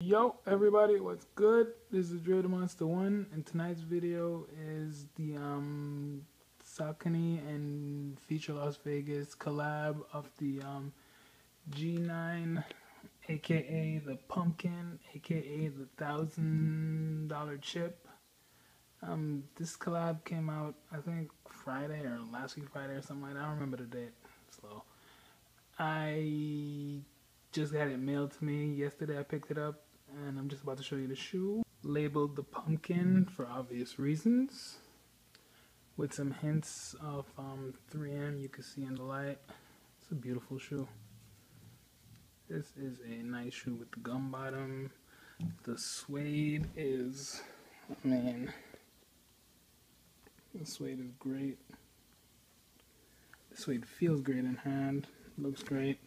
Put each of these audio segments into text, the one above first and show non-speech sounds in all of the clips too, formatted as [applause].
Yo, everybody, what's good? This is Dre the Monster One, and tonight's video is the um Saucony and Feature Las Vegas collab of the um G9, aka the Pumpkin, aka the thousand dollar chip. Um, this collab came out, I think Friday or last week Friday or something like that. I don't remember the date. Slow. I just got it mailed to me yesterday. I picked it up and I'm just about to show you the shoe. Labeled the pumpkin for obvious reasons. With some hints of um, 3M you can see in the light. It's a beautiful shoe. This is a nice shoe with the gum bottom. The suede is, man, the suede is great. The suede feels great in hand, looks great.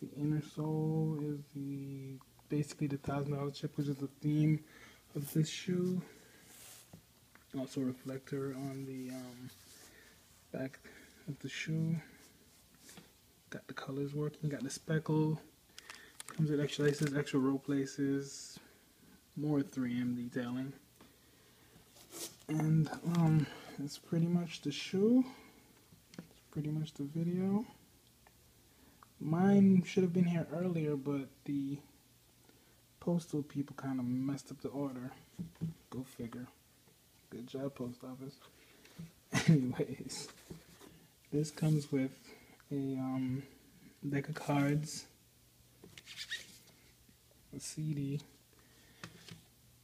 The inner sole is the basically the thousand dollar chip, which is the theme of this shoe. Also reflector on the um, back of the shoe. Got the colors working. Got the speckle. Comes with extra laces, extra rope laces, more 3M detailing. And um, that's pretty much the shoe. It's pretty much the video. Mine should have been here earlier, but the postal people kind of messed up the order. Go figure. Good job, post office. [laughs] Anyways, this comes with a um, deck of cards, a CD,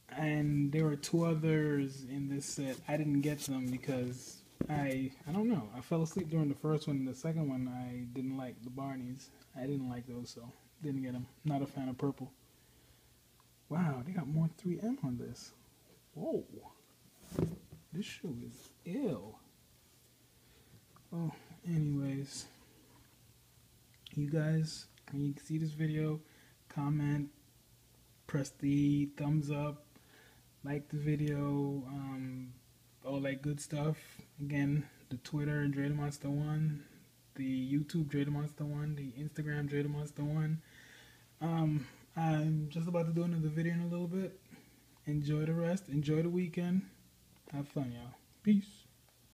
and there were two others in this set. I didn't get them because I I don't know. I fell asleep during the first one. The second one I didn't like the Barneys. I didn't like those, so didn't get them. Not a fan of purple. Wow, they got more 3M on this. Whoa, this shoe is ill. Oh, anyways, you guys, when you see this video, comment, press the thumbs up, like the video. Um, all that good stuff. Again, the Twitter, Dre the Monster One, the YouTube, Dre the Monster One, the Instagram, Dre the Monster One. Um, I'm just about to do another video in a little bit. Enjoy the rest. Enjoy the weekend. Have fun, y'all. Peace.